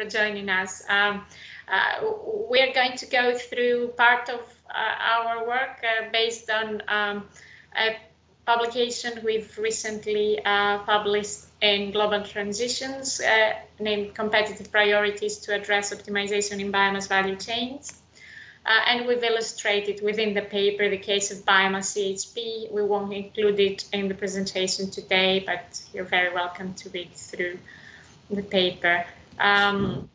for joining us. Um, uh, we're going to go through part of uh, our work uh, based on um, a publication we've recently uh, published in Global Transitions uh, named Competitive Priorities to Address Optimization in Biomass Value Chains. Uh, and we've illustrated within the paper the case of biomass CHP. We won't include it in the presentation today, but you're very welcome to read through the paper. Um,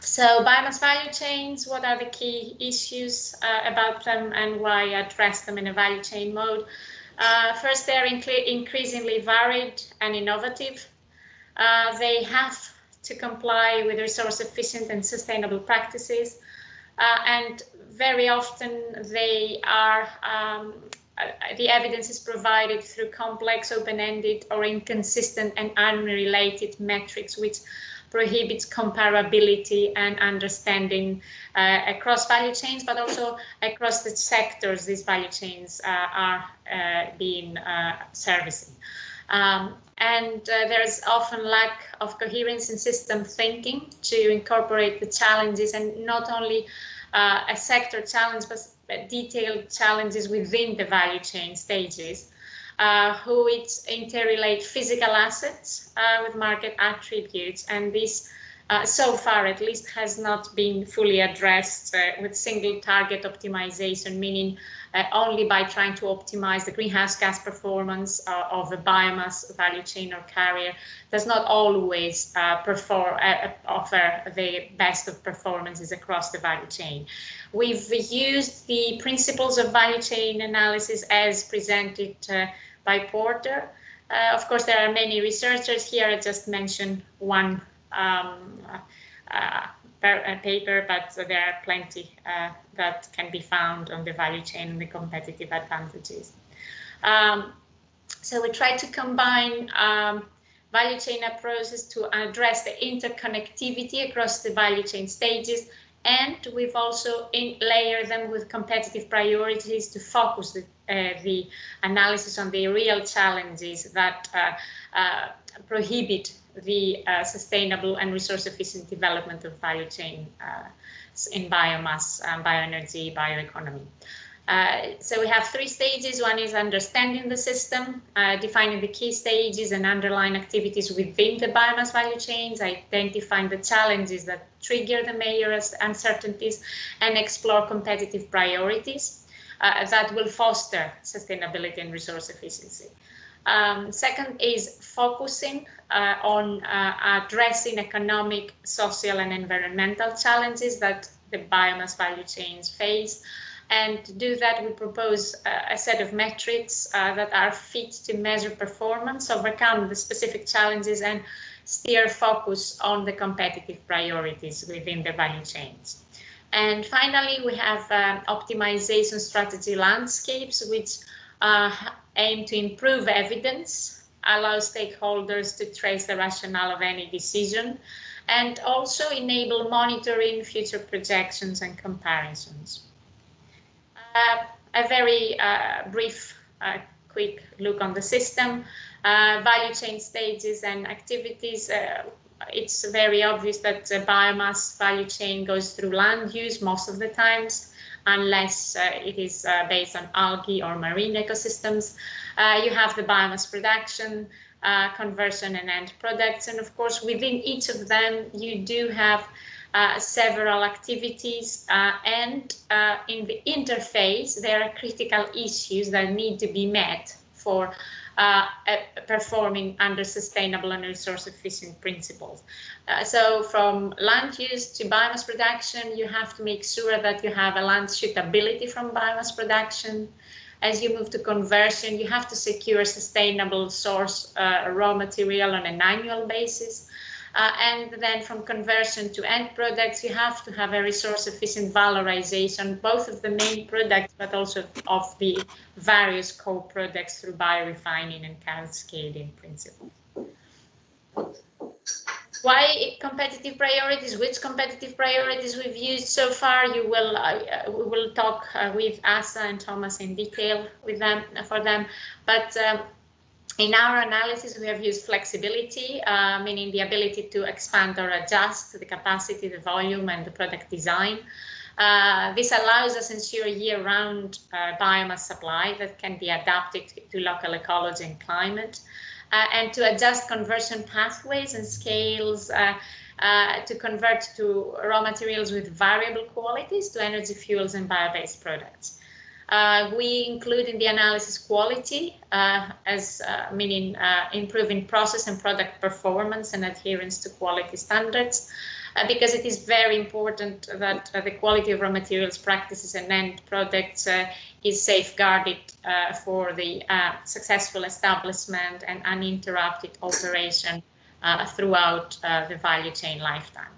so biomass value chains, what are the key issues uh, about them and why address them in a value chain mode? Uh, first, they're increasingly varied and innovative. Uh, they have to comply with resource efficient and sustainable practices. Uh, and very often they are, um, uh, the evidence is provided through complex, open-ended or inconsistent and unrelated metrics, which prohibits comparability and understanding uh, across value chains, but also across the sectors these value chains uh, are uh, being uh, servicing. Um, and uh, there's often lack of coherence in system thinking to incorporate the challenges and not only uh, a sector challenge, but detailed challenges within the value chain stages uh, who it interrelate physical assets uh, with market attributes. And this, uh, so far at least, has not been fully addressed uh, with single target optimization, meaning uh, only by trying to optimize the greenhouse gas performance uh, of a biomass value chain or carrier does not always perform, offer the best of performances across the value chain. We've used the principles of value chain analysis as presented by Porter. Uh, of course, there are many researchers here. I just mentioned one um, uh, paper, but there are plenty uh, that can be found on the value chain and the competitive advantages. Um, so we try to combine um, value chain approaches to address the interconnectivity across the value chain stages and we've also layered them with competitive priorities to focus the, uh, the analysis on the real challenges that uh, uh, prohibit the uh, sustainable and resource efficient development of value chain uh, in biomass, um, bioenergy, bioeconomy. Uh, so we have three stages. One is understanding the system, uh, defining the key stages and underlying activities within the biomass value chains, identifying the challenges that trigger the major uncertainties, and explore competitive priorities uh, that will foster sustainability and resource efficiency. Um, second is focusing uh, on uh, addressing economic, social, and environmental challenges that the biomass value chains face. And to do that, we propose a, a set of metrics uh, that are fit to measure performance, overcome the specific challenges, and steer focus on the competitive priorities within the value chains. And finally, we have uh, optimization strategy landscapes, which uh, aim to improve evidence, allow stakeholders to trace the rationale of any decision, and also enable monitoring, future projections, and comparisons. Uh, a very uh, brief, uh, quick look on the system, value chain stages and activities. it's very obvious that the biomass value chain goes through land use most of the times unless uh, it is uh, based on algae or marine ecosystems. Uh, you have the biomass production, conversion and end products. And of course, within each of them, you do have uh, several activities uh, and uh, in the interface there are critical issues that need to be met for uh, performing under sustainable and resource efficient principles. Uh, so from land use to biomass production, you have to make sure that you have a land suitability from biomass production. As you move to conversion, you have to secure sustainable source uh, raw material on an annual basis. Uh, and then from conversion to end products, you have to have a resource efficient valorization, both of the main products, but also of the various co-products through biorefining and cascading principles. Why competitive priorities? Which competitive priorities we've used so far? You will uh, we will talk uh, with Asha and Thomas in detail with them for them, but um, in our analysis, we have used flexibility, uh, meaning the ability to expand or adjust the capacity, the volume, and the product design. Uh, this allows us to ensure year-round uh, biomass supply that can be adapted to local ecology and climate, uh, and to adjust conversion pathways and scales uh, uh, to convert to raw materials with variable qualities to energy fuels and bio-based products. Uh, we include in the analysis quality uh, as uh, meaning uh, improving process and product performance and adherence to quality standards uh, because it is very important that uh, the quality of raw materials practices and end products is safeguarded for the successful establishment and uninterrupted operation throughout the value chain lifetime.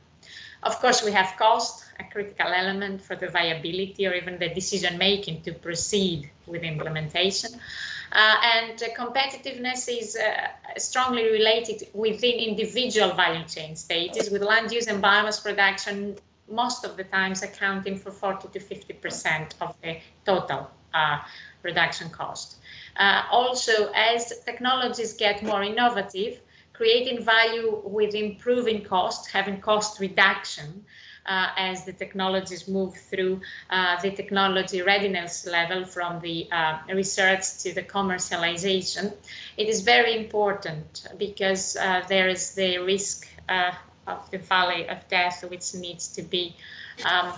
Of course, we have cost, a critical element for the viability or even the decision making to proceed with implementation. Uh, and uh, competitiveness is uh, strongly related within individual value chain stages, with land use and biomass production most of the times accounting for 40 to 50% of the total uh, production cost. Uh, also, as technologies get more innovative, creating value with improving cost, having cost reduction, uh, as the technologies move through uh, the technology readiness level from the uh, research to the commercialization. It is very important because uh, there is the risk uh, of the valley of death which needs to be um,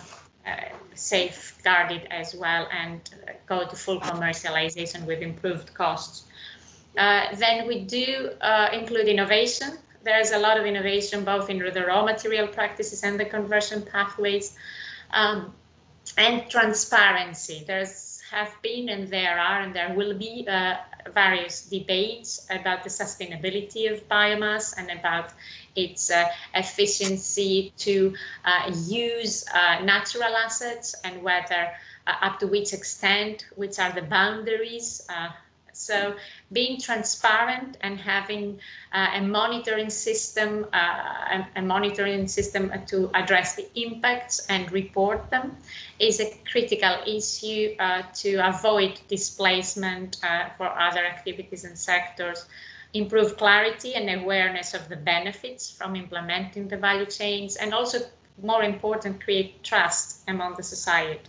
uh, safeguarded as well and go to full commercialization with improved costs. then we do include innovation there's a lot of innovation both in the raw material practices and the conversion pathways um, and transparency. There's have been and there are and there will be uh, various debates about the sustainability of biomass and about its uh, efficiency to uh, use uh, natural assets and whether uh, up to which extent, which are the boundaries uh, so being transparent and having uh, a monitoring system, uh, a, a, monitoring system to address the impacts and report them is a critical issue uh, to avoid displacement uh, for other activities and sectors, improve clarity and awareness of the benefits from implementing the value chains, and also more important, create trust among the society.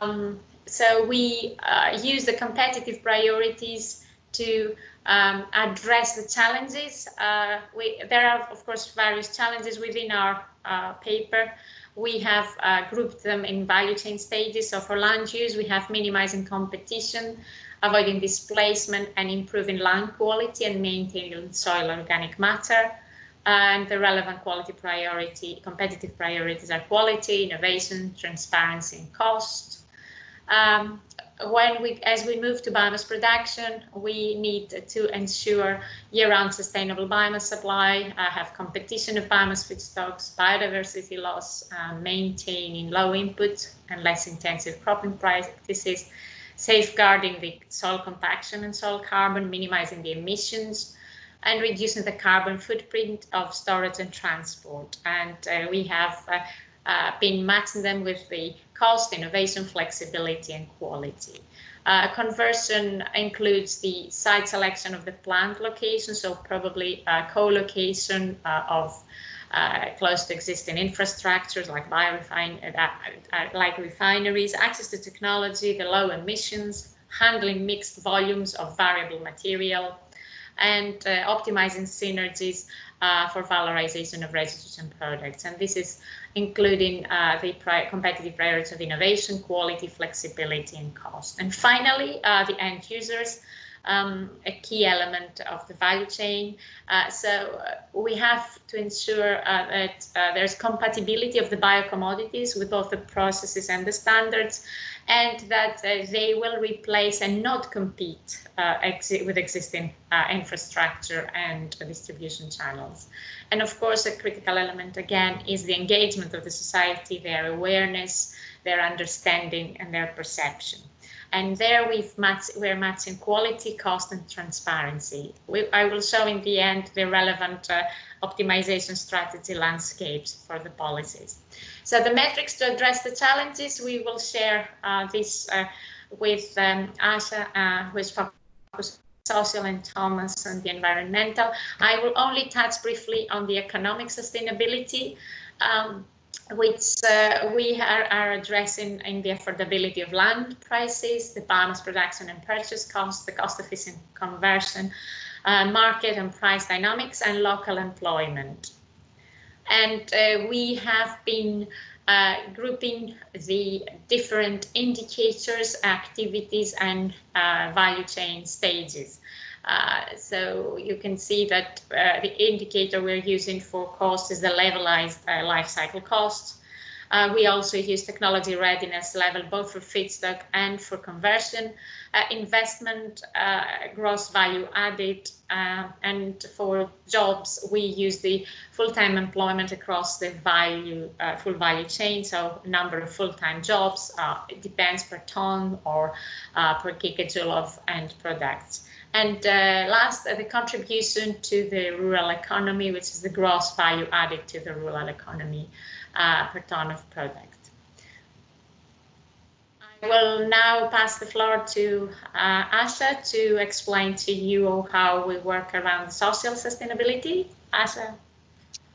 Um, so we uh, use the competitive priorities to um, address the challenges. Uh, we, there are, of course, various challenges within our uh, paper. We have uh, grouped them in value chain stages. So for land use, we have minimizing competition, avoiding displacement, and improving land quality and maintaining soil organic matter. And the relevant quality priority, competitive priorities are quality, innovation, transparency, and cost. Um, when we, as we move to biomass production, we need to ensure year-round sustainable biomass supply, uh, have competition of biomass feedstocks, biodiversity loss, uh, maintaining low input and less intensive cropping practices, safeguarding the soil compaction and soil carbon, minimizing the emissions, and reducing the carbon footprint of storage and transport. And uh, we have uh, uh, been matching them with the cost, innovation, flexibility, and quality. Uh, conversion includes the site selection of the plant location, so probably co-location uh, of uh, close to existing infrastructures like biorefine, uh, uh, like refineries, access to technology, the low emissions, handling mixed volumes of variable material, and optimizing synergies for valorization of residues and products. And this is including uh, the competitive priorities of innovation, quality, flexibility, and cost. And finally, uh, the end users, um, a key element of the value chain. Uh, so uh, we have to ensure uh, that uh, there's compatibility of the biocommodities with both the processes and the standards, and that uh, they will replace and not compete with existing infrastructure and distribution channels. And of course, a critical element again is the engagement of the society, their awareness, their understanding, and their perception. And there we've matched, we're matching quality, cost, and transparency. We, I will show in the end the relevant uh, optimization strategy landscapes for the policies. So the metrics to address the challenges, we will share uh, this uh, with um, Asha, uh, who is focused social and Thomas on the environmental. I will only touch briefly on the economic sustainability. Um, which uh, we are, are, addressing in the affordability of land prices, the balance production and purchase costs, the cost efficient conversion, uh, market and price dynamics, and local employment. And uh, we have been uh, grouping the different indicators, activities, and uh, value chain stages. Uh, so you can see that uh, the indicator we're using for cost is the levelized uh, life cycle cost. Uh, we also use technology readiness level both for feedstock and for conversion, uh, investment, uh, gross value added, and for jobs we use the full-time employment across the value full value chain. So number of full-time jobs it depends per ton or per gigajoule of end products. And uh, last, uh, the contribution to the rural economy, which is the gross value added to the rural economy uh, per ton of product. I will now pass the floor to uh, Asha to explain to you how we work around social sustainability. Asha.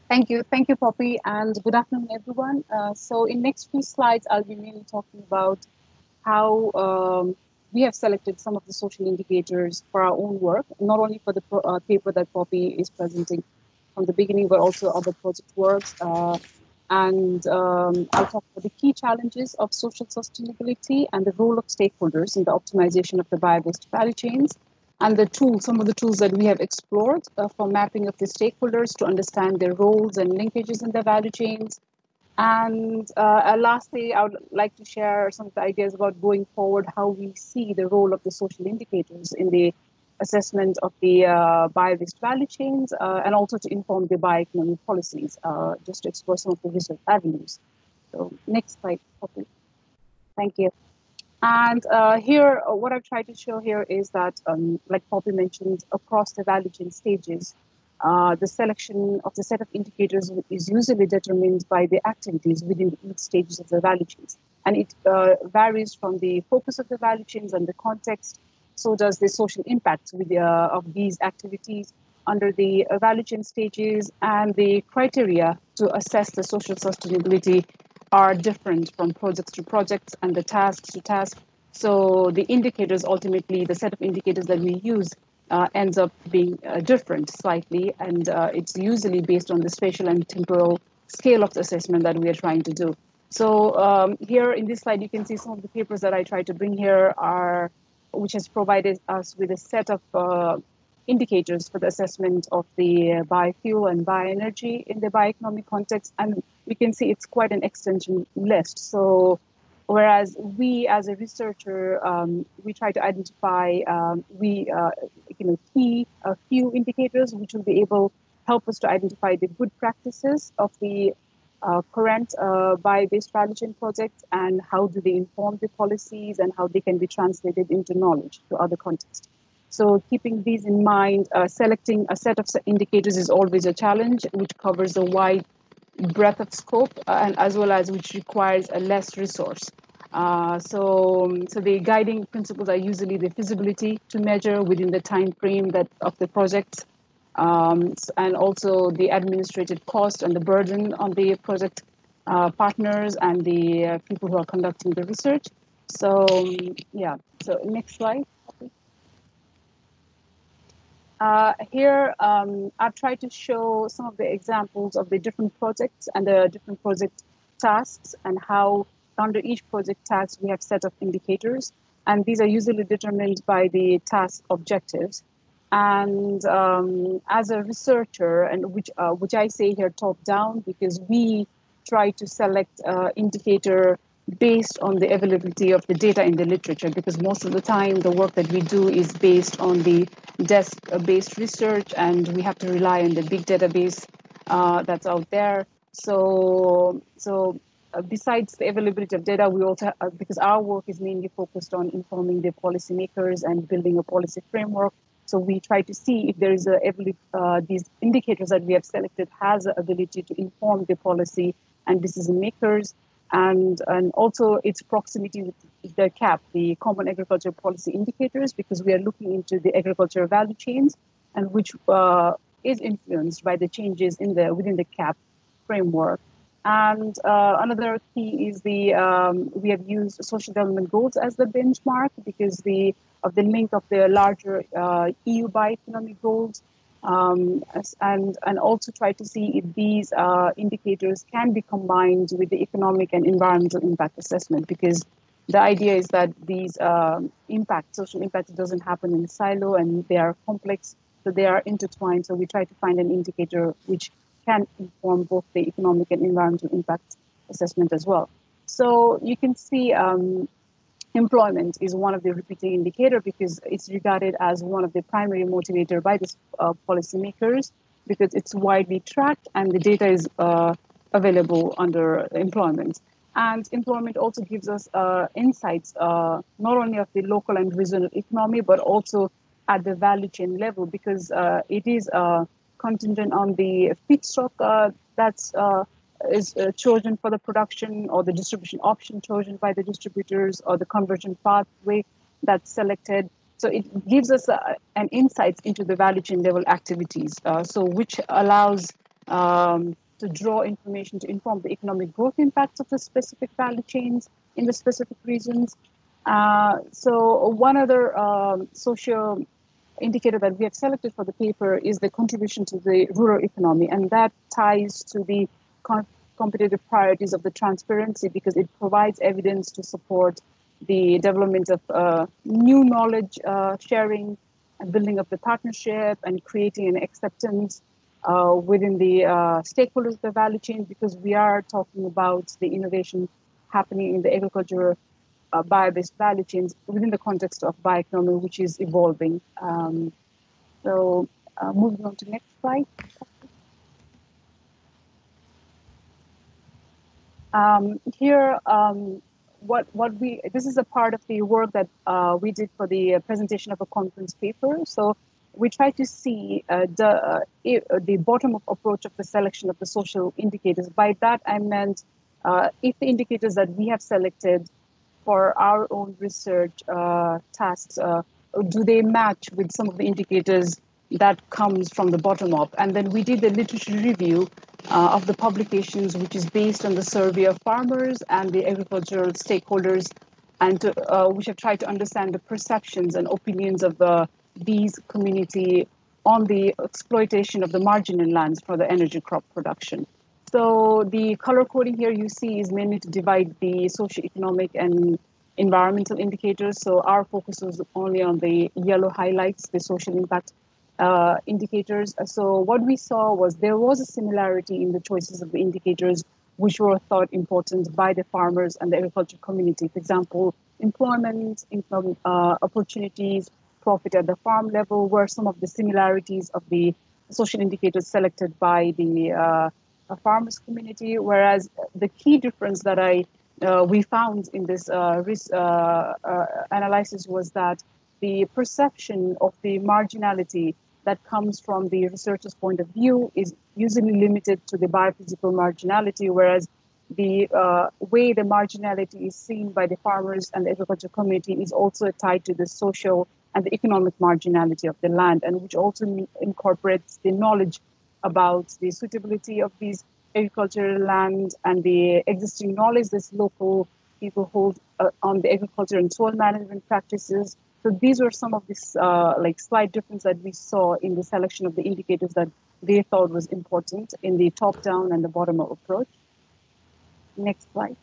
Thank you. Thank you, Poppy, and good afternoon, everyone. Uh, so in next few slides, I'll be mainly talking about how um, we have selected some of the social indicators for our own work, not only for the uh, paper that Poppy is presenting from the beginning, but also other project works. Uh, and um, I'll talk about the key challenges of social sustainability and the role of stakeholders in the optimization of the bio-based value chains and the tools, some of the tools that we have explored uh, for mapping of the stakeholders to understand their roles and linkages in the value chains, and uh, lastly, I would like to share some of the ideas about going forward, how we see the role of the social indicators in the assessment of the uh, bio-based value chains, uh, and also to inform the bioeconomic policies, uh, just to explore some of the research avenues. So next slide, Poppy. Thank you. And uh, here, uh, what I've tried to show here is that, um, like Poppy mentioned, across the value chain stages, uh, the selection of the set of indicators is usually determined by the activities within each stages of the value chains. And it varies from the focus of the value chains and the context. So does the social impact with, uh, of these activities under the value chain stages and the criteria to assess the social sustainability are different from projects to projects and the tasks to tasks. So the indicators, ultimately, the set of indicators that we use uh, ends up being uh, different slightly, and uh, it's usually based on the spatial and temporal scale of the assessment that we are trying to do. So um, here in this slide, you can see some of the papers that I try to bring here are, which has provided us with a set of uh, indicators for the assessment of the biofuel and bioenergy in the bioeconomic context, and we can see it's quite an extension list. So whereas we as a researcher um, we try to identify um, we uh, you know key a few indicators which will be able help us to identify the good practices of the uh, current uh, bio-based value chain projects and how do they inform the policies and how they can be translated into knowledge to other contexts. So keeping these in mind, uh, selecting a set of indicators is always a challenge, which covers a wide breadth of scope uh, and as well as which requires a less resource. Uh, so, um, so the guiding principles are usually the feasibility to measure within the time frame that of the project, um, and also the administrative cost and the burden on the project uh, partners and the uh, people who are conducting the research. So, um, yeah. So, next slide. Uh, here, um, I've tried to show some of the examples of the different projects and the different project tasks and how under each project task, we have set of indicators, and these are usually determined by the task objectives. And um, as a researcher, and which uh, which I say here top down, because we try to select uh, indicator based on the availability of the data in the literature because most of the time the work that we do is based on the desk-based research and we have to rely on the big database uh, that's out there. So, so uh, besides the availability of data, we also, uh, because our work is mainly focused on informing the policymakers and building a policy framework. So we try to see if there is a, uh, these indicators that we have selected has the ability to inform the policy and decision makers and, and also its proximity with the CAP, the Common Agriculture Policy Indicators, because we are looking into the agricultural value chains and which uh, is influenced by the changes in the within the CAP framework. And uh, another key is the um, we have used social development goals as the benchmark because the of the link of the larger uh, EU bioeconomic goals um, and, and also try to see if these uh, indicators can be combined with the economic and environmental impact assessment because the idea is that these uh, impact, social impact doesn't happen in silo and they are complex, so they are intertwined. So we try to find an indicator which can inform both the economic and environmental impact assessment as well. So you can see um, employment is one of the repeating indicator because it's regarded as one of the primary motivator by the uh, policymakers because it's widely tracked and the data is uh, available under employment. And employment also gives us uh, insights uh, not only of the local and regional economy, but also at the value chain level because uh, it is uh, contingent on the feedstock that's is uh, chosen for the production or the distribution option chosen by the distributors or the conversion pathway that's selected. So it gives us uh, an insight into the value chain level activities. Uh, so which allows um, to draw information to inform the economic growth impacts of the specific value chains in the specific regions. Uh, so one other um, social indicator that we have selected for the paper is the contribution to the rural economy, and that ties to the competitive priorities of the transparency because it provides evidence to support the development of uh, new knowledge uh, sharing and building of the partnership and creating an acceptance uh, within the uh, stakeholders of the value chain because we are talking about the innovation happening in the agriculture uh, bio-based value chains within the context of bioeconomy, which is evolving. Um, so uh, moving on to next slide. Um, here, um, what what we this is a part of the work that uh, we did for the presentation of a conference paper. So we try to see uh, the uh, the bottom up approach of the selection of the social indicators. By that I meant uh, if the indicators that we have selected for our own research uh, tasks uh, do they match with some of the indicators that comes from the bottom up. And then we did the literature review uh, of the publications, which is based on the survey of farmers and the agricultural stakeholders, and to, uh, which have tried to understand the perceptions and opinions of the these community on the exploitation of the marginal lands for the energy crop production. So the color coding here you see is mainly to divide the socioeconomic and environmental indicators. So our focus was only on the yellow highlights, the social impact uh, indicators. So what we saw was there was a similarity in the choices of the indicators which were thought important by the farmers and the agriculture community. For example, employment, income uh, opportunities, profit at the farm level were some of the similarities of the social indicators selected by the uh, farmers community. Whereas the key difference that I uh, we found in this uh, risk uh, analysis was that the perception of the marginality that comes from the researcher's point of view is usually limited to the biophysical marginality, whereas the uh, way the marginality is seen by the farmers and the agriculture community is also tied to the social and the economic marginality of the land, and which also incorporates the knowledge about the suitability of these agricultural land and the existing knowledge that local people hold uh, on the agriculture and soil management practices so these were some of this uh, like slight difference that we saw in the selection of the indicators that they thought was important in the top-down and the bottom-up approach. Next slide.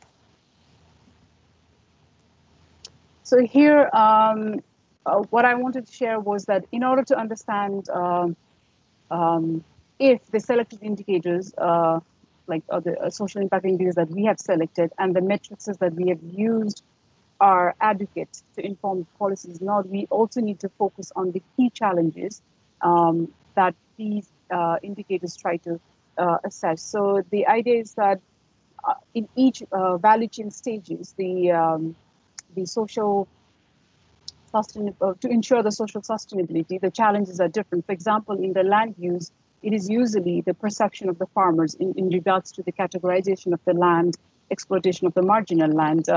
So here, um, uh, what I wanted to share was that in order to understand um, um, if the selected indicators, uh, like uh, the uh, social impact indicators that we have selected and the metrics that we have used are advocates to inform policies. not, we also need to focus on the key challenges um, that these uh, indicators try to uh, assess. So the idea is that uh, in each uh, value chain stages, the um, the social sustainable uh, to ensure the social sustainability, the challenges are different. For example, in the land use, it is usually the perception of the farmers in, in regards to the categorization of the land, exploitation of the marginal land.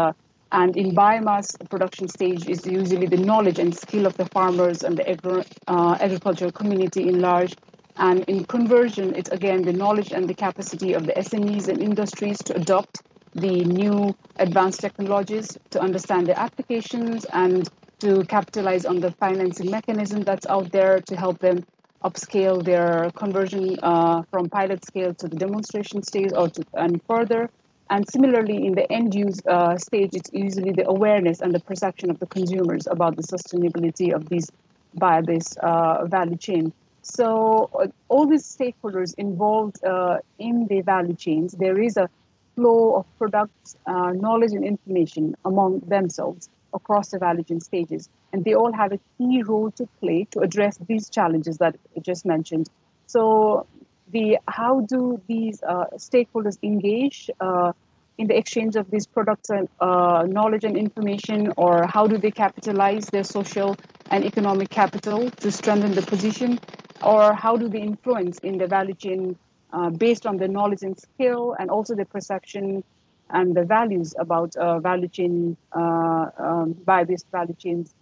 And in biomass production stage is usually the knowledge and skill of the farmers and the agri- uh, agricultural community in large. And in conversion, it's again the knowledge and the capacity of the SMEs and industries to adopt the new advanced technologies, to understand the applications, and to capitalize on the financing mechanism that's out there to help them upscale their conversion uh, from pilot scale to the demonstration stage or to, and further. And similarly, in the end use uh, stage, it's usually the awareness and the perception of the consumers about the sustainability of these bio-based uh, value chain. So uh, all these stakeholders involved uh, in the value chains, there is a flow of products, uh, knowledge, and information among themselves across the value chain stages. And they all have a key role to play to address these challenges that I just mentioned. So the how do these uh, stakeholders engage uh, in the exchange of these products and uh, knowledge and information, or how do they capitalize their social and economic capital to strengthen the position, or how do they influence in the value chain uh, based on the knowledge and skill, and also the perception and the values about uh, value chain, uh, um, bio-based value chains,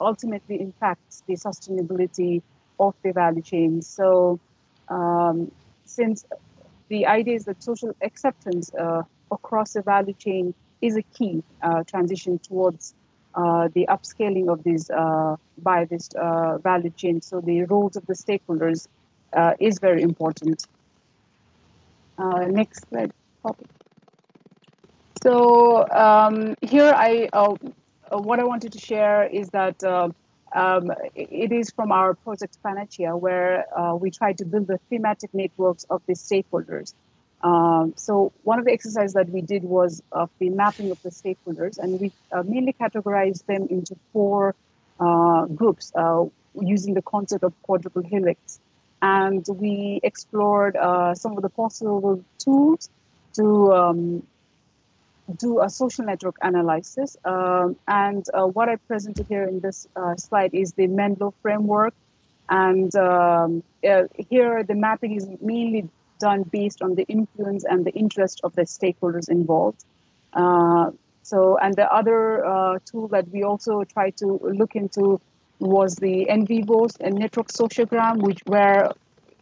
ultimately impacts the sustainability of the value chain. So um, since the idea is that social acceptance uh, across the value chain is a key uh, transition towards uh, the upscaling of these uh, bio-based uh, value chain. So the roles of the stakeholders uh, is very important. next slide. So um, here I, what I wanted to share is that um, it is from our project Panacea, where uh, we try to build the thematic networks of the stakeholders. Um, so one of the exercises that we did was of the mapping of the stakeholders, and we uh, mainly categorized them into four uh, groups uh, using the concept of quadruple helix. And we explored uh, some of the possible tools to um, do a social network analysis. Um, and uh, what I presented here in this uh, slide is the Mendelow framework. And um, uh, here the mapping is mainly done based on the influence and the interest of the stakeholders involved. Uh, so, and the other uh, tool that we also tried to look into was the NVivo and network sociogram, which where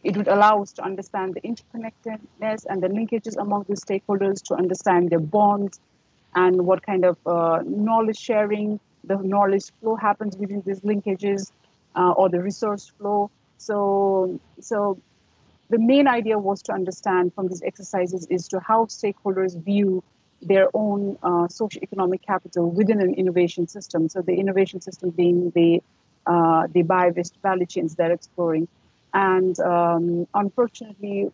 it would allow us to understand the interconnectedness and the linkages among the stakeholders to understand their bonds and what kind of uh, knowledge sharing, the knowledge flow happens within these linkages uh, or the resource flow. So, so the main idea was to understand from these exercises is to how stakeholders view their own uh, socio-economic capital within an innovation system. So the innovation system being the uh, the bio-based value chains they're exploring. And um, unfortunately,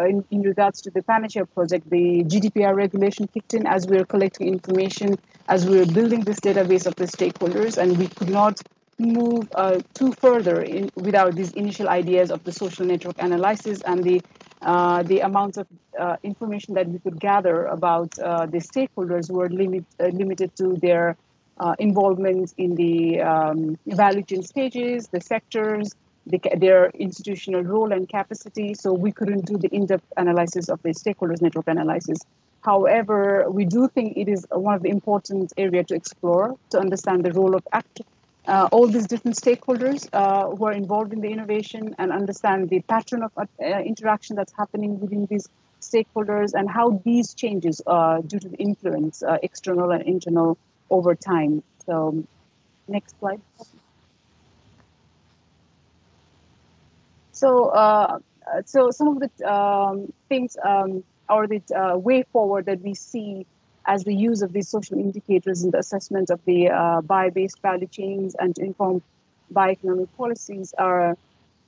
in, in, regards to the Panacea project, the GDPR regulation kicked in as we were collecting information, as we were building this database of the stakeholders, and we could not move uh, too further in, without these initial ideas of the social network analysis and the uh, the amounts of uh, information that we could gather about uh, the stakeholders were limit, uh, limited to their uh, involvement in the um, value chain stages, the sectors, the, their institutional role and capacity. So we couldn't do the in-depth analysis of the stakeholders network analysis. However, we do think it is one of the important area to explore to understand the role of act, uh, all these different stakeholders uh, who are involved in the innovation and understand the pattern of uh, interaction that's happening within these stakeholders and how these changes uh, due to the influence, uh, external and internal, over time. So, next slide. So, uh, so some of the um, things um, or the uh, way forward that we see as the use of these social indicators in the assessment of the uh, bio-based value chains and to inform bioeconomic policies are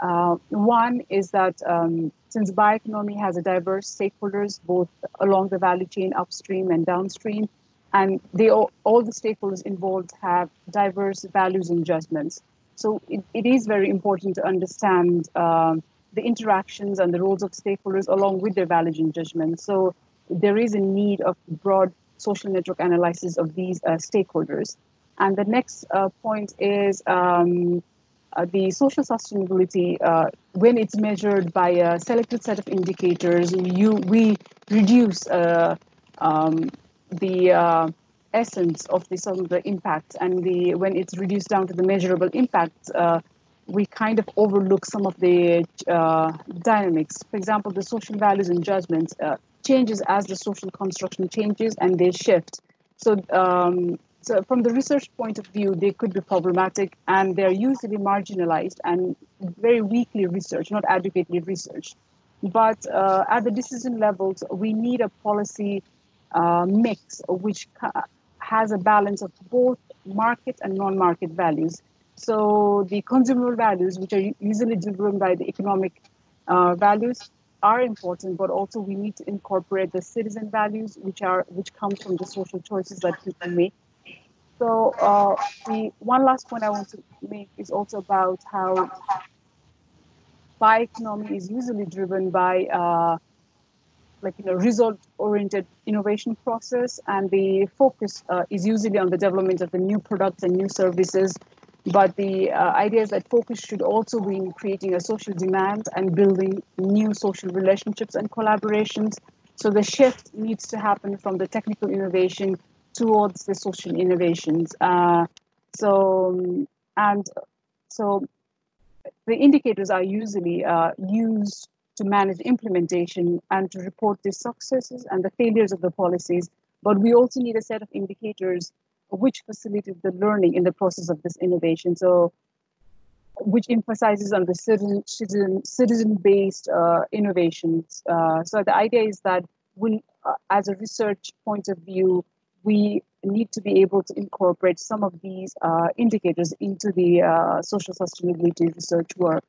uh, one is that um, since bioeconomy has a diverse stakeholders both along the value chain upstream and downstream, and they all, all the stakeholders involved have diverse values and judgments. So it, it is very important to understand um, the interactions and the roles of stakeholders along with their values and judgments. So there is a need of broad social network analysis of these uh, stakeholders. And the next uh, point is um, uh, the social sustainability. Uh, when it's measured by a selected set of indicators, you we reduce uh, um, the uh, essence of the some of the impacts and the when it's reduced down to the measurable impacts uh, we kind of overlook some of the uh, dynamics. For example the social values and judgments uh, changes as the social construction changes and they shift. So um, so from the research point of view they could be problematic and they're usually marginalized and very weakly researched not adequately researched. But uh, at the decision levels we need a policy uh, mix which has a balance of both market and non-market values. So the consumer values, which are usually driven by the economic uh, values, are important, but also we need to incorporate the citizen values, which are which come from the social choices that people make. So uh, the one last point I want to make is also about how bioeconomy is usually driven by uh, like you know result oriented innovation process and the focus uh, is usually on the development of the new products and new services. But the uh, idea is that focus should also be in creating a social demand and building new social relationships and collaborations. So the shift needs to happen from the technical innovation towards the social innovations. Uh, so and so the indicators are usually uh, used to manage implementation and to report the successes and the failures of the policies. But we also need a set of indicators which facilitate the learning in the process of this innovation. So, which emphasizes on the citizen citizen citizen based uh, innovations. Uh, so the idea is that we, uh, as a research point of view, we need to be able to incorporate some of these uh, indicators into the uh, social sustainability research work.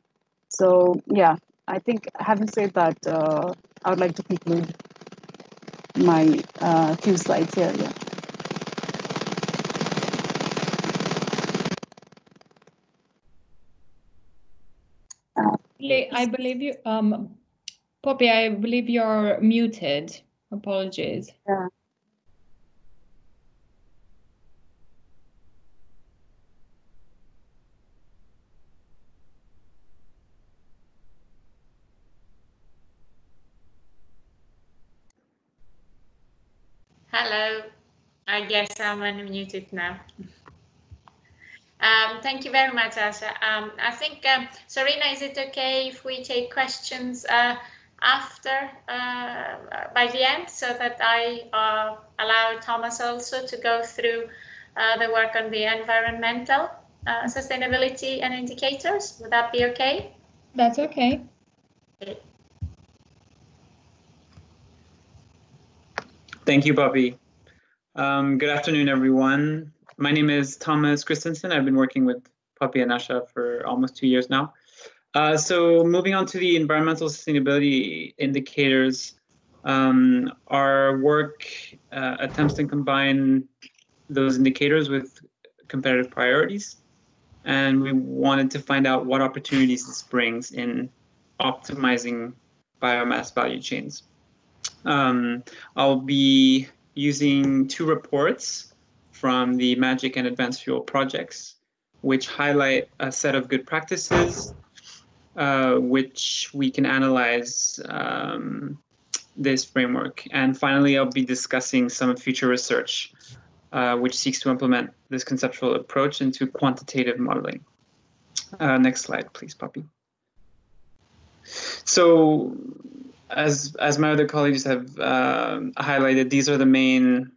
So yeah, I think having said that, uh, I would like to conclude my uh, few slides here. Yeah. I believe you, um, Poppy, I believe you're muted. Apologies. Yeah. Hello. I guess I'm unmuted now. Um, thank you very much, Asha. Um, I think, um, Sarina, is it okay if we take questions uh, after, uh, by the end, so that I uh, allow Thomas also to go through uh, the work on the environmental uh, sustainability and indicators? Would that be okay? That's okay. okay. Thank you, Poppy. Um, good afternoon, everyone. My name is Thomas Christensen. I've been working with Poppy and Asha for almost two years now. Uh, so moving on to the environmental sustainability indicators, um, our work uh, attempts to combine those indicators with competitive priorities. And we wanted to find out what opportunities this brings in optimizing biomass value chains. Um, I'll be using two reports from the Magic and Advanced Fuel projects, which highlight a set of good practices, uh, which we can analyze um, this framework. And finally, I'll be discussing some future research, uh, which seeks to implement this conceptual approach into quantitative modeling. Uh, next slide, please, Poppy. So as as my other colleagues have uh, highlighted, these are the main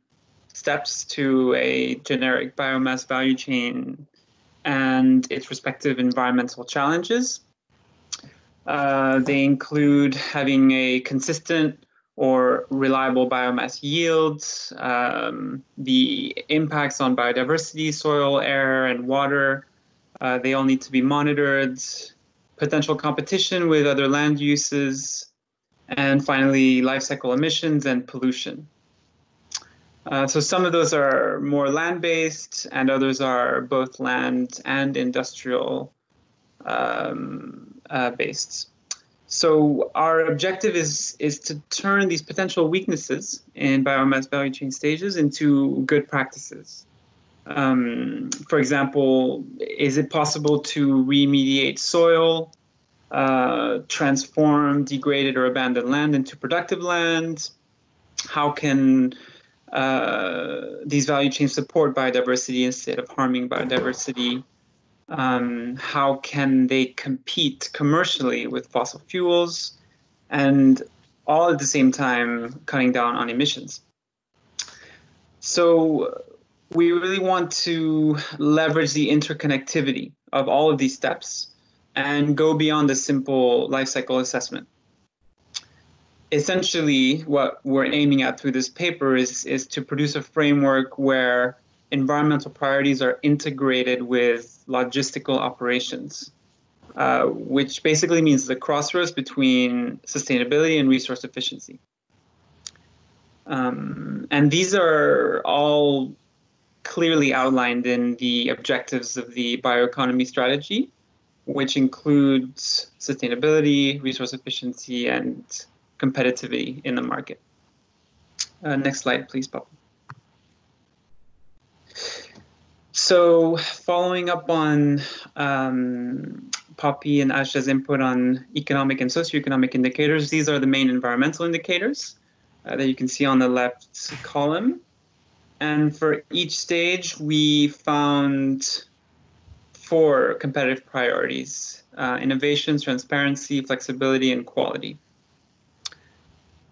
steps to a generic biomass value chain and its respective environmental challenges. Uh, they include having a consistent or reliable biomass yield, um, the impacts on biodiversity, soil, air, and water. Uh, they all need to be monitored. Potential competition with other land uses, and finally life cycle emissions and pollution. Uh, so some of those are more land-based and others are both land and industrial um, uh, based. So our objective is, is to turn these potential weaknesses in biomass value chain stages into good practices. Um, for example, is it possible to remediate soil uh, transform degraded or abandoned land into productive land? How can uh, these value chains support biodiversity instead of harming biodiversity? Um, how can they compete commercially with fossil fuels? And all at the same time cutting down on emissions. So we really want to leverage the interconnectivity of all of these steps and go beyond the simple life cycle assessment. Essentially, what we're aiming at through this paper is, is to produce a framework where environmental priorities are integrated with logistical operations, uh, which basically means the crossroads between sustainability and resource efficiency. Um, and these are all clearly outlined in the objectives of the bioeconomy strategy, which includes sustainability, resource efficiency, and competitivity in the market. Uh, next slide, please, Bob. So following up on um, Poppy and Asha's input on economic and socioeconomic indicators, these are the main environmental indicators uh, that you can see on the left column. And for each stage, we found four competitive priorities, uh, transparency, flexibility, and quality.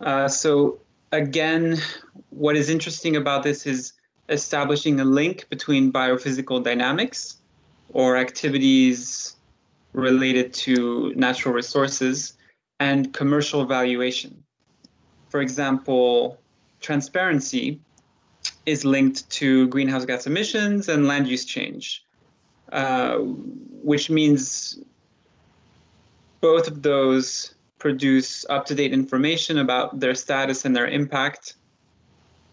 Uh, so again, what is interesting about this is establishing a link between biophysical dynamics or activities related to natural resources and commercial valuation. For example, transparency is linked to greenhouse gas emissions and land use change, uh, which means both of those produce up-to-date information about their status and their impact.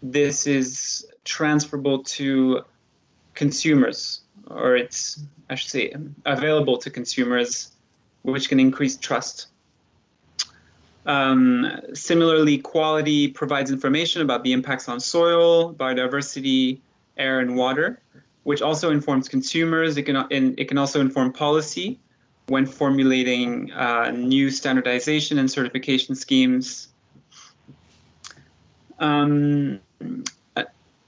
This is transferable to consumers, or it's, I should say, available to consumers, which can increase trust. Um, similarly, quality provides information about the impacts on soil, biodiversity, air, and water, which also informs consumers. It can, and it can also inform policy when formulating uh, new standardization and certification schemes. Um,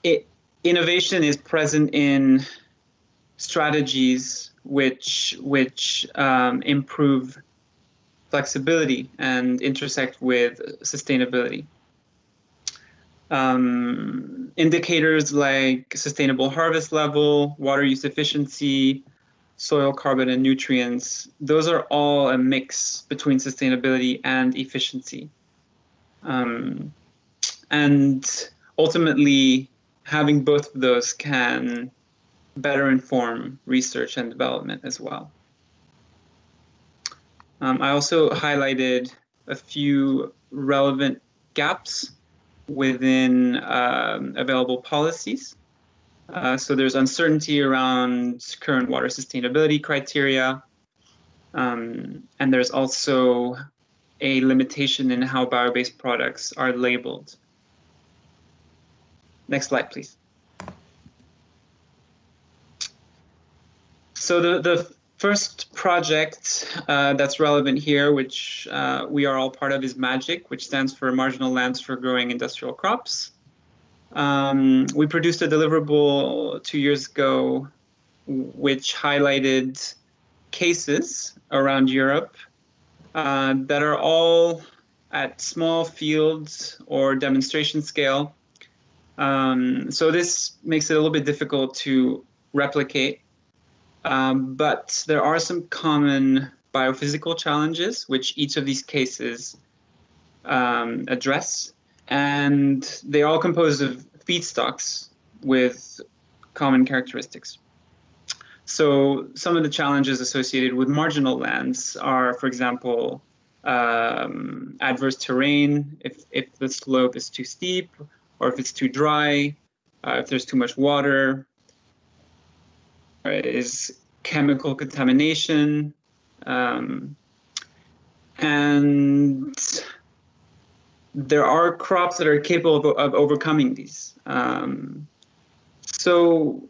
it, innovation is present in strategies which which um, improve flexibility and intersect with sustainability. Um, indicators like sustainable harvest level, water use efficiency, soil carbon and nutrients, those are all a mix between sustainability and efficiency. Um, and ultimately, having both of those can better inform research and development as well. Um, I also highlighted a few relevant gaps within um, available policies. Uh, so there's uncertainty around current water sustainability criteria. Um, and there's also a limitation in how bio-based products are labeled. Next slide, please. So the, the first project uh, that's relevant here, which uh, we are all part of, is MAGIC, which stands for Marginal Lands for Growing Industrial Crops. Um, we produced a deliverable two years ago, which highlighted cases around Europe uh, that are all at small fields or demonstration scale um, so this makes it a little bit difficult to replicate, um, but there are some common biophysical challenges which each of these cases um, address, and they all compose of feedstocks with common characteristics. So some of the challenges associated with marginal lands are, for example, um, adverse terrain, if, if the slope is too steep, or if it's too dry, uh, if there's too much water, is chemical contamination, um, and there are crops that are capable of, of overcoming these. Um, so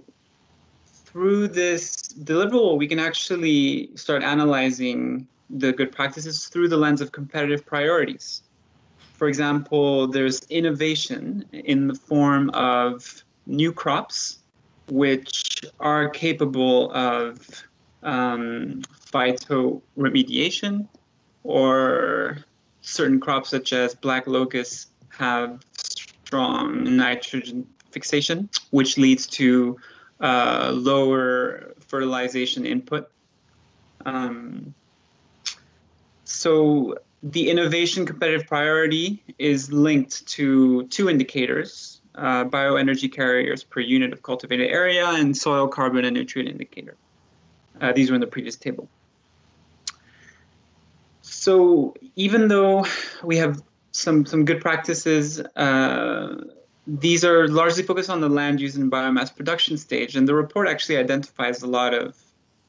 through this deliverable, we can actually start analyzing the good practices through the lens of competitive priorities for example, there's innovation in the form of new crops which are capable of um, phytoremediation or certain crops such as black locust have strong nitrogen fixation, which leads to uh, lower fertilization input. Um, so the innovation competitive priority is linked to two indicators, uh, bioenergy carriers per unit of cultivated area and soil carbon and nutrient indicator. Uh, these were in the previous table. So even though we have some some good practices, uh, these are largely focused on the land use and biomass production stage, and the report actually identifies a lot of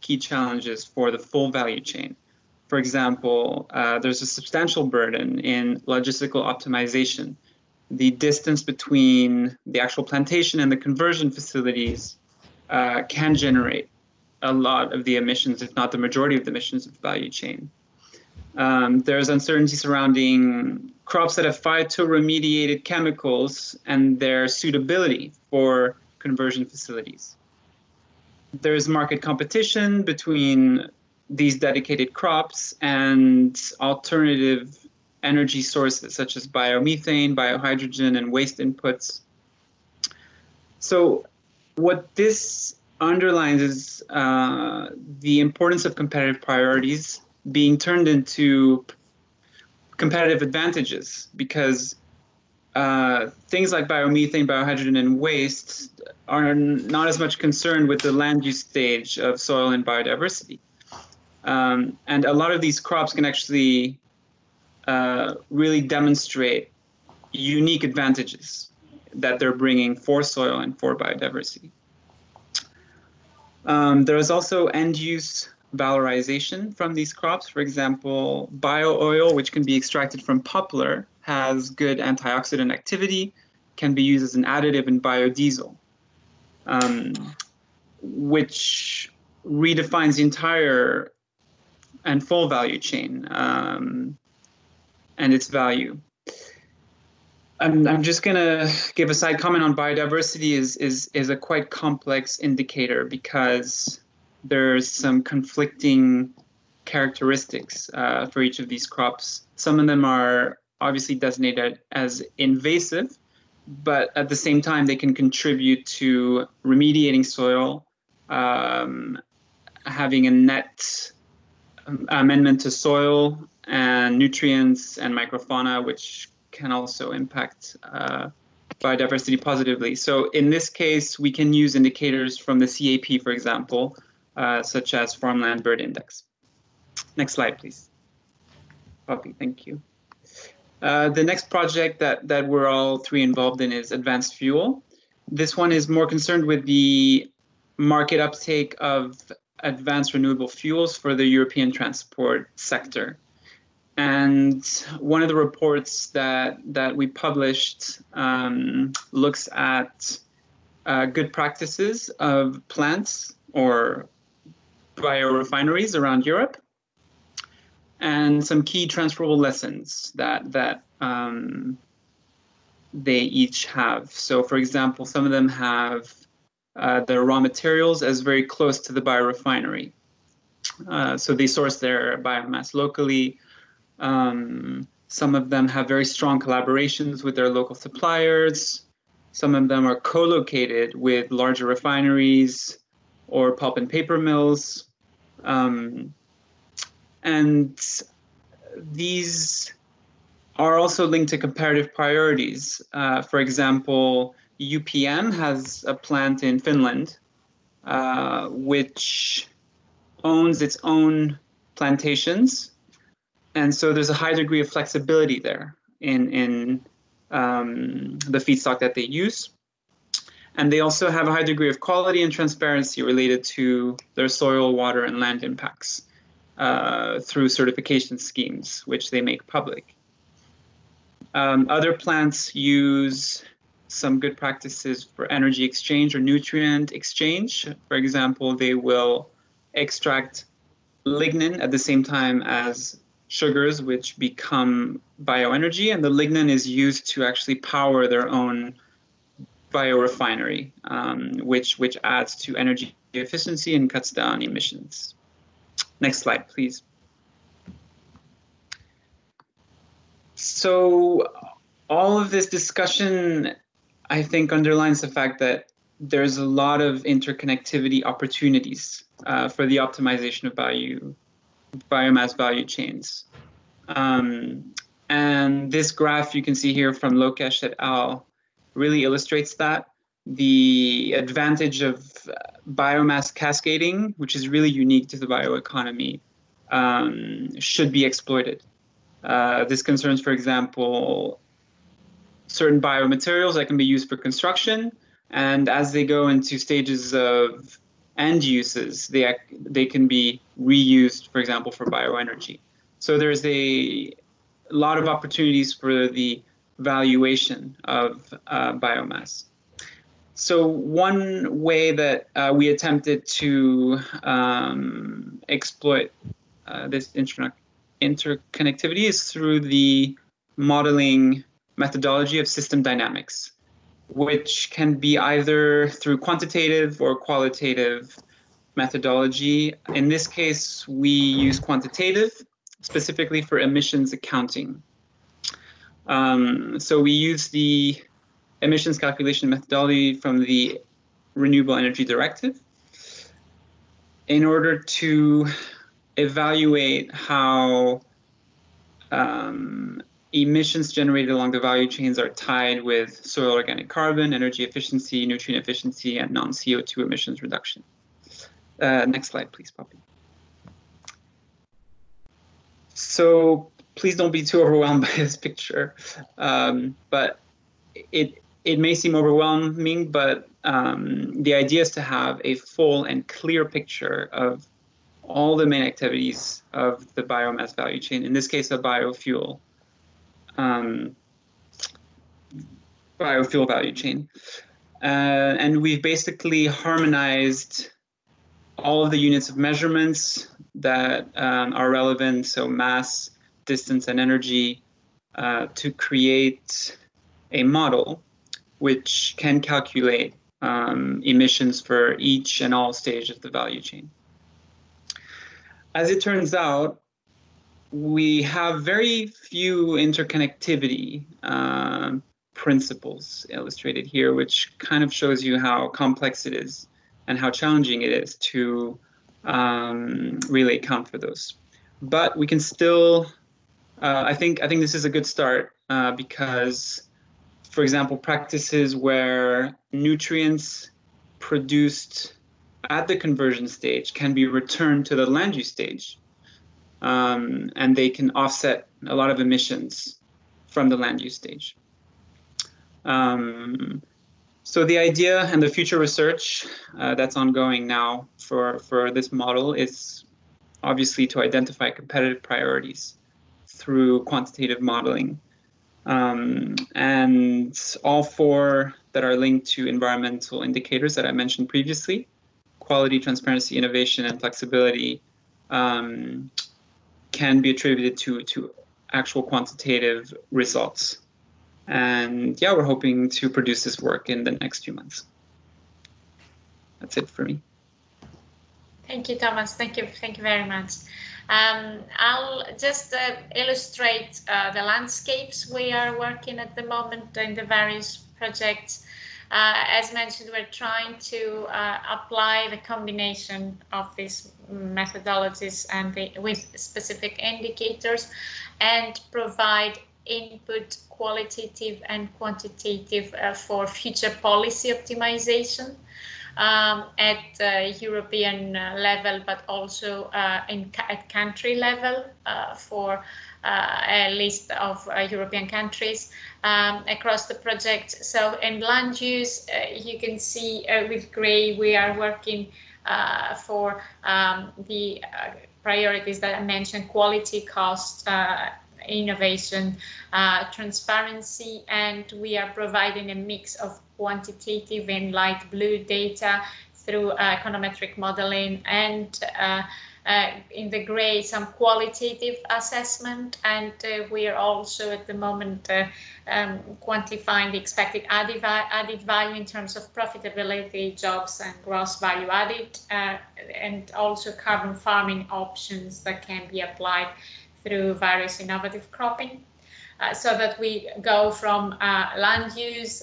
key challenges for the full value chain. For example, uh, there's a substantial burden in logistical optimization. The distance between the actual plantation and the conversion facilities uh, can generate a lot of the emissions, if not the majority of the emissions of the value chain. Um, there's uncertainty surrounding crops that have phytoremediated chemicals and their suitability for conversion facilities. There's market competition between these dedicated crops and alternative energy sources such as biomethane, biohydrogen, and waste inputs. So, what this underlines is uh, the importance of competitive priorities being turned into competitive advantages because uh, things like biomethane, biohydrogen, and waste are not as much concerned with the land use stage of soil and biodiversity. Um, and a lot of these crops can actually uh, really demonstrate unique advantages that they're bringing for soil and for biodiversity. Um, there is also end use valorization from these crops. For example, bio oil, which can be extracted from poplar, has good antioxidant activity, can be used as an additive in biodiesel, um, which redefines the entire and full value chain um, and its value. I'm, I'm just going to give a side comment on biodiversity is, is, is a quite complex indicator because there's some conflicting characteristics uh, for each of these crops. Some of them are obviously designated as invasive, but at the same time, they can contribute to remediating soil, um, having a net um, amendment to soil and nutrients and microfauna, which can also impact uh, biodiversity positively. So in this case, we can use indicators from the CAP, for example, uh, such as Farmland Bird Index. Next slide, please. Poppy, thank you. Uh, the next project that, that we're all three involved in is Advanced Fuel. This one is more concerned with the market uptake of advanced renewable fuels for the European transport sector. And one of the reports that, that we published um, looks at uh, good practices of plants or biorefineries around Europe and some key transferable lessons that that um, they each have. So, for example, some of them have uh, their raw materials as very close to the biorefinery. Uh, so they source their biomass locally. Um, some of them have very strong collaborations with their local suppliers. Some of them are co-located with larger refineries or pulp and paper mills. Um, and these are also linked to comparative priorities. Uh, for example, UPM has a plant in Finland uh, which owns its own plantations. And so there's a high degree of flexibility there in, in um, the feedstock that they use. And they also have a high degree of quality and transparency related to their soil, water, and land impacts uh, through certification schemes, which they make public. Um, other plants use some good practices for energy exchange or nutrient exchange. For example, they will extract lignin at the same time as sugars, which become bioenergy, and the lignin is used to actually power their own biorefinery, um, which which adds to energy efficiency and cuts down emissions. Next slide, please. So all of this discussion, I think, underlines the fact that there's a lot of interconnectivity opportunities uh, for the optimization of value, biomass value chains. Um, and this graph you can see here from Lokesh et al. really illustrates that. The advantage of biomass cascading, which is really unique to the bioeconomy, um, should be exploited. Uh, this concerns, for example, certain biomaterials that can be used for construction, and as they go into stages of end uses, they they can be reused, for example, for bioenergy. So there's a lot of opportunities for the valuation of uh, biomass. So one way that uh, we attempted to um, exploit uh, this inter interconnectivity is through the modeling methodology of system dynamics, which can be either through quantitative or qualitative methodology. In this case, we use quantitative, specifically for emissions accounting. Um, so we use the emissions calculation methodology from the Renewable Energy Directive in order to evaluate how um, emissions generated along the value chains are tied with soil organic carbon, energy efficiency, nutrient efficiency, and non-CO2 emissions reduction. Uh, next slide, please, Poppy. So please don't be too overwhelmed by this picture, um, but it it may seem overwhelming, but um, the idea is to have a full and clear picture of all the main activities of the biomass value chain, in this case, a biofuel um, biofuel value chain. Uh, and we've basically harmonized all of the units of measurements that um, are relevant, so mass, distance, and energy, uh, to create a model which can calculate um, emissions for each and all stages of the value chain. As it turns out, we have very few interconnectivity uh, principles illustrated here, which kind of shows you how complex it is and how challenging it is to um, really account for those. But we can still, uh, I think, I think this is a good start uh, because, for example, practices where nutrients produced at the conversion stage can be returned to the land use stage um, and they can offset a lot of emissions from the land use stage. Um, so the idea and the future research uh, that's ongoing now for, for this model is obviously to identify competitive priorities through quantitative modeling. Um, and all four that are linked to environmental indicators that I mentioned previously, quality, transparency, innovation, and flexibility, um, can be attributed to to actual quantitative results. And yeah, we're hoping to produce this work in the next few months. That's it for me. Thank you, Thomas. Thank you. Thank you very much. Um, I'll just uh, illustrate uh, the landscapes we are working at the moment in the various projects. Uh, as mentioned, we're trying to uh, apply the combination of these methodologies and the, with specific indicators and provide input qualitative and quantitative uh, for future policy optimization um, at uh, European uh, level, but also uh, in, at country level for a list of European countries um, across the project. So in land use, uh, you can see uh, with gray, we are working uh, for um, the uh, priorities that I mentioned, quality, cost, uh, innovation, uh, transparency, and we are providing a mix of quantitative and light blue data through econometric modeling and uh, in the gray some qualitative assessment and uh, we are also at the moment uh, um, quantifying the expected added, added, value in terms of profitability, jobs and gross value added uh, and also carbon farming options that can be applied through various innovative cropping. Uh, so that we go from uh, land use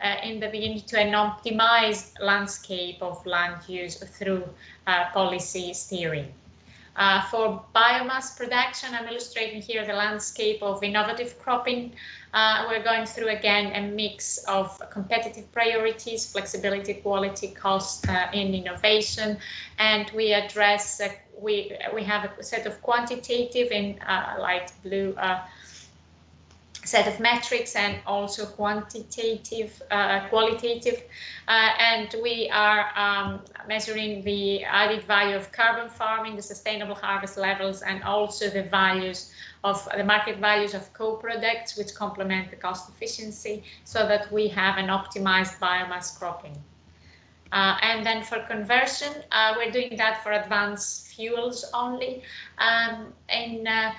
uh, in the beginning to an optimized landscape of land use through uh, policy steering. Uh, for biomass production, I'm illustrating here the landscape of innovative cropping. Uh, we're going through again a mix of competitive priorities, flexibility, quality, cost uh, in innovation, and we address, uh, we, we have a set of quantitative in light blue set of metrics and also quantitative, uh, qualitative, uh, and we are um, measuring the added value of carbon farming, the sustainable harvest levels, and also the values of the market values of co-products, which complement the cost efficiency, so that we have an optimized biomass cropping. Uh, and then for conversion, uh, we're doing that for advanced fuels only. Um, in uh,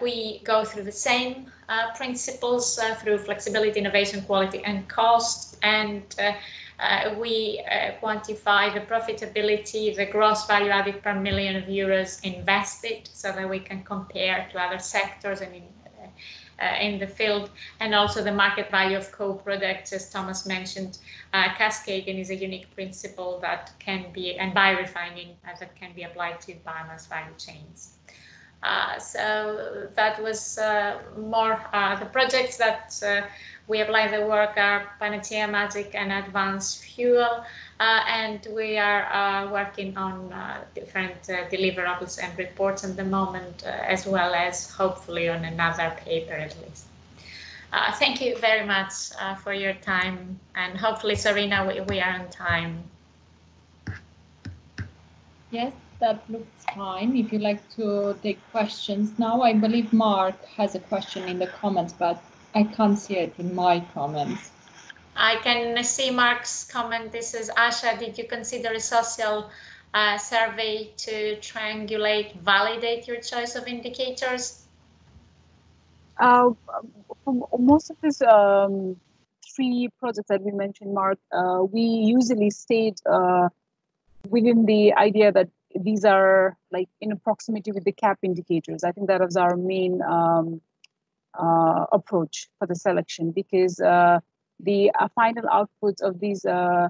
we go through the same uh, principles uh, through flexibility, innovation, quality, and cost, and uh, uh, we uh, quantify the profitability, the gross value added per million of euros invested, so that we can compare to other sectors and in, in the field, and also the market value of co-products, as Thomas mentioned. cascading is a unique principle that can be, and biorefining that can be applied to biomass value chains. Uh, so that was uh, more uh, the projects that we apply the work are Panacea Magic and Advanced Fuel, and we are working on different deliverables and reports at the moment, as well as hopefully on another paper at least. Uh, thank you very much uh, for your time and hopefully Serena we, we, are on time. Yes, that looks fine. If you'd like to take questions now, I believe Mark has a question in the comments, but I can't see it in my comments. I can see Mark's comment. This is Asha. Did you consider a social uh, survey to triangulate, validate your choice of indicators? Uh, most of these um, three projects that we mentioned, Mark, uh, we usually stayed uh, within the idea that these are like in proximity with the CAP indicators. I think that was our main um, uh, approach for the selection because uh, the uh, final outputs of these uh,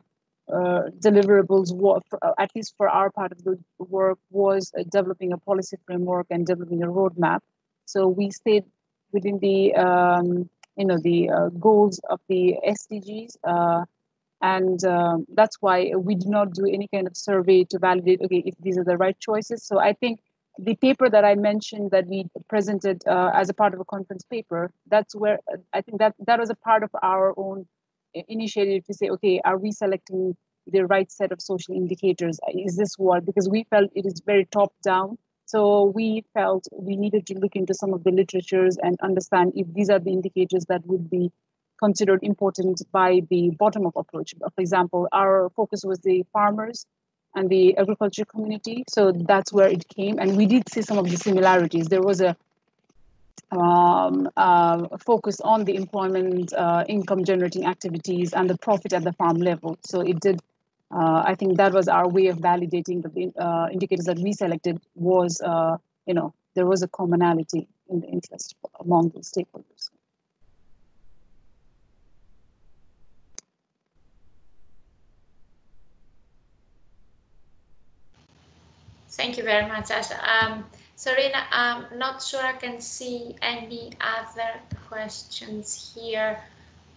uh, deliverables, were, uh, at least for our part of the work, was developing a policy framework and developing a roadmap. So we stayed within the um, you know the goals of the SDGs and um, that's why we do not do any kind of survey to validate okay if these are the right choices. So i think the paper that i mentioned that we presented uh, as a part of a conference paper that's where i think that that was a part of our own initiative to say okay are we selecting the right set of social indicators? Is this what because we felt it is very top down. So we felt we needed to look into some of the literatures and understand if these are the indicators that would be considered important by the bottom-up approach. For example, our focus was the farmers and the agriculture community. So that's where it came. And we did see some of the similarities. There was a um, uh, focus on the employment, uh, income generating activities, and the profit at the farm level. So it did. Uh, I think that was our way of validating the uh, indicators that we selected. Was uh, you know there was a commonality in the interest among the stakeholders. Thank you very much, Asha. Um, Serena, I'm not sure I can see any other questions here.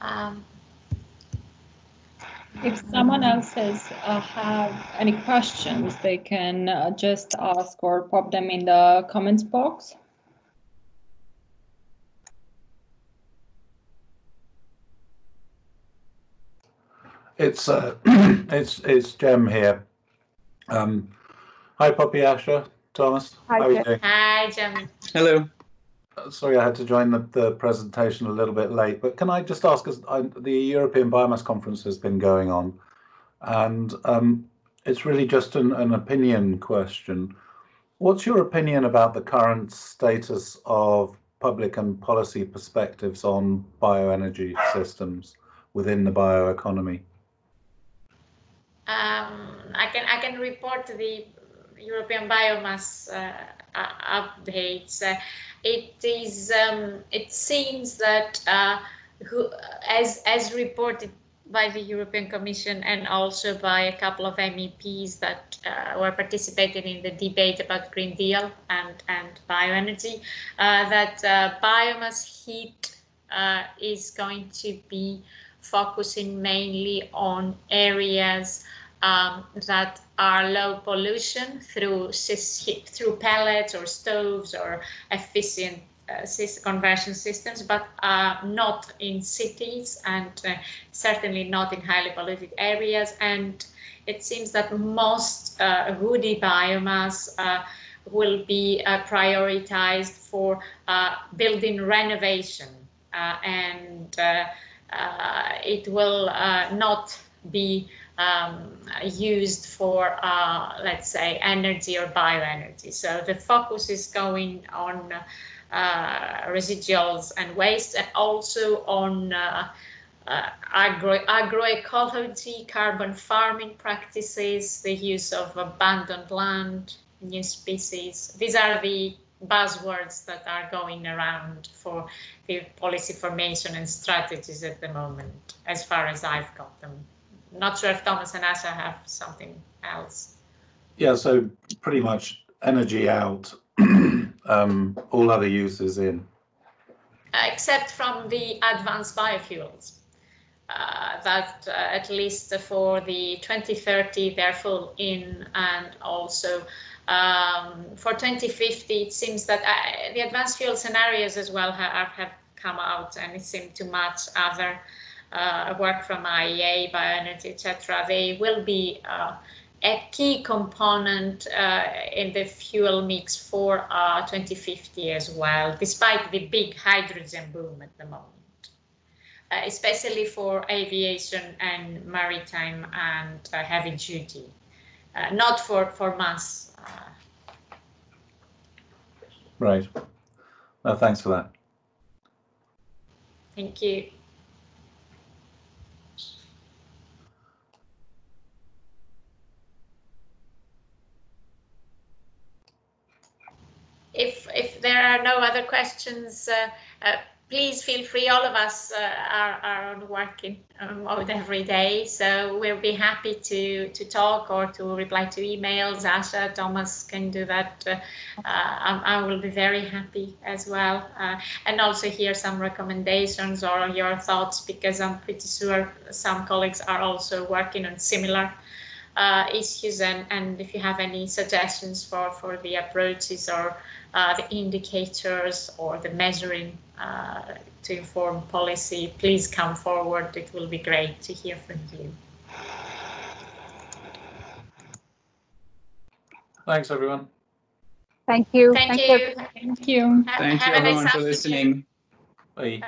Um, if someone else has uh, have any questions, they can uh, just ask or pop them in the comments box. It's uh, it's it's Jem here. Um, Hi, Poppy, Asha, Thomas. Hi, How are you? Hi, Jim. Hello. Uh, sorry, I had to join the, the presentation a little bit late, but can I just ask, as the European Biomass Conference has been going on, and um, it's really just an, an opinion question. What's your opinion about the current status of public and policy perspectives on bioenergy systems within the bioeconomy? Um, I can I can report the European biomass uh, updates. Uh, it is um, it seems that uh, who, as as reported by the European Commission and also by a couple of MEPs that uh, were participating in the debate about Green Deal and, and bioenergy, uh, that uh, biomass heat is going to be focusing mainly on areas um, that are low pollution through through pellets or stoves or efficient uh, conversion systems, but uh, not in cities and uh, certainly not in highly polluted areas. And it seems that most uh, woody biomass uh, will be uh, prioritized for building renovation and it will not be um, used for, let's say, energy or bioenergy. So the focus is going on uh, residuals and waste, and also on uh, uh, agro agroecology, carbon farming practices, the use of abandoned land, new species. These are the buzzwords that are going around for the policy formation and strategies at the moment, as far as I've got them. Not sure if Thomas and Asha have something else. Yeah, so pretty much energy out, um, all other uses in. Except from the advanced biofuels. Uh, that uh, at least for the 2030 they're full in and also um, for 2050 it seems that uh, the advanced fuel scenarios as well have, have come out and it seemed to match other uh, work from IEA, bioenergy, etc. They will be uh, a key component uh, in the fuel mix for uh, 2050 as well, despite the big hydrogen boom at the moment, uh, especially for aviation and maritime and uh, heavy duty, uh, not for, for mass. Right. No, thanks for that. Thank you. If if there are no other questions, uh, uh, please feel free. All of us uh, are, are on working mode every day, so we'll be happy to to talk or to reply to emails. Asha, Thomas can do that. Uh, I, I, will be very happy as well, uh, and also hear some recommendations or your thoughts because I'm pretty sure some colleagues are also working on similar. Uh, issues and, and if you have any suggestions for, for the approaches or the indicators or the measuring uh, to inform policy, please come forward. It will be great to hear from you. Thanks, everyone. Thank you. Thank, Thank you. you. Thank you. Thank you, everyone, nice for listening. Bye.